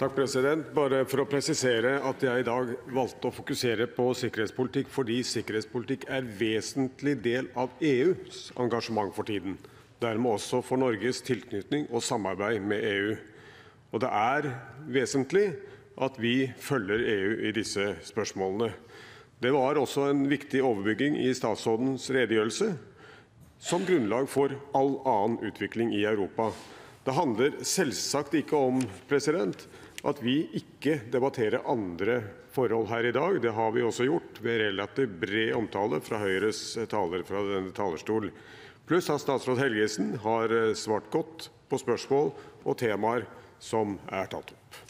Takk, president. Bare for å presisere at jeg i dag valgte å fokusere på sikkerhetspolitikk fordi sikkerhetspolitikk er en vesentlig del av EUs engasjement for tiden, dermed også for Norges tilknytning og samarbeid med EU. Og det er vesentlig at vi følger EU i disse spørsmålene. Det var også en viktig overbygging i statsrådens redegjørelse som grunnlag for all annen utvikling i Europa. Det handler selvsagt ikke om president, at vi ikke debatterer andre forhold her i dag. Det har vi også gjort ved relativt bred omtale fra Høyres taler fra denne talerstol. Pluss at statsråd Helgesen har svart godt på spørsmål og temaer som er tatt opp.